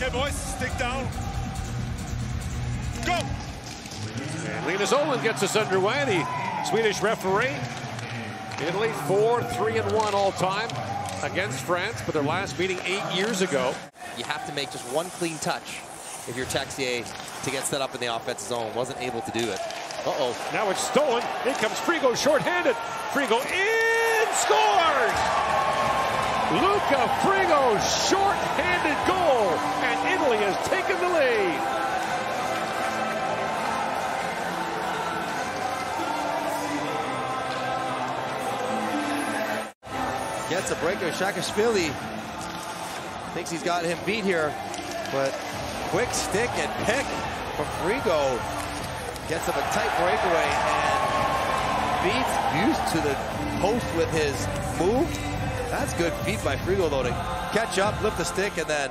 Okay, boys, stick down. Go! And Linus Olin gets us underway. The Swedish referee. Italy 4 3 and 1 all time against France, but their last meeting eight years ago. You have to make just one clean touch if you're Texier to get set up in the offensive zone. Wasn't able to do it. Uh-oh. Now it's stolen. In comes Frigo shorthanded. Frigo in scores! Luca Frigo's short-handed goal, and Italy has taken the lead. Gets a breakaway. Chakiachvili thinks he's got him beat here, but quick stick and pick from Frigo. Gets him a tight breakaway and beats Buysse to the post with his move. That's good beat by Frigo though to catch up, lift the stick, and then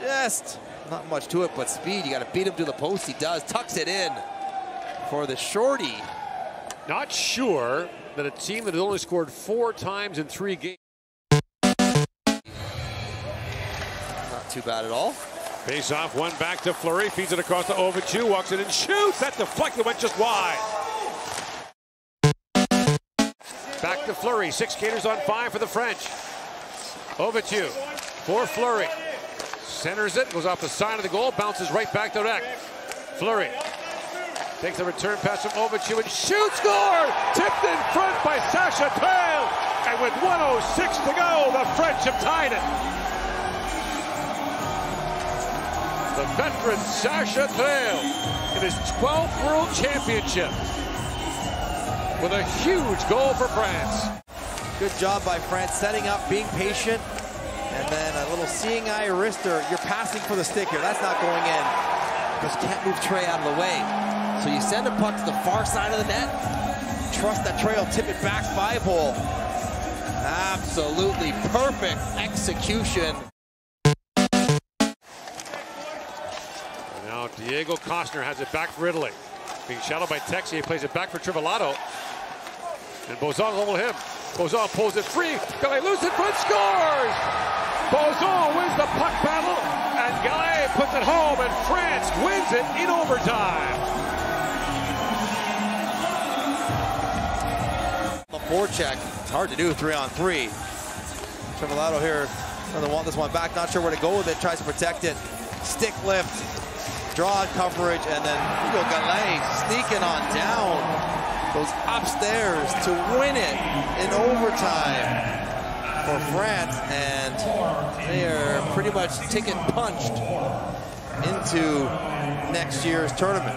just not much to it, but speed. You got to beat him to the post. He does. Tucks it in for the shorty. Not sure that a team that has only scored four times in three games. Not too bad at all. Face off, one back to Fleury, feeds it across to Ovichu, walks it and shoots. That deflected went just wide. Back to Fleury, six skaters on five for the French. Ovichu for Fleury. Centers it, goes off the side of the goal, bounces right back to Rech. Fleury takes the return pass from Ovichu and shoots, score! Tipped in front by Sacha Treille. And with 106 to go, the French have tied it. The veteran Sacha Treille in his 12th World Championship with a huge goal for France. Good job by France setting up, being patient, and then a little seeing eye wrister. You're passing for the stick here. That's not going in. Just can't move Treille out of the way. So you send a puck to the far side of the net. Trust that Treille will tip it back five hole. Absolutely perfect execution. And now Diego Kostner has it back for Italy. Being shadowed by Texi, he plays it back for Trivellato. And Bozon over him. Bozon pulls it free. Gallet loses in front, scores! Bozon wins the puck battle, and Gallet puts it home, and France wins it in overtime. The forecheck. It's hard to do three on three. Trivellato here doesn't want this one back. Not sure where to go with it. Tries to protect it. Stick lift. Draw coverage. And then Hugo Gallet sneaking on down. Goes upstairs to win it in overtime for France. And they are pretty much ticket punched into next year's tournament.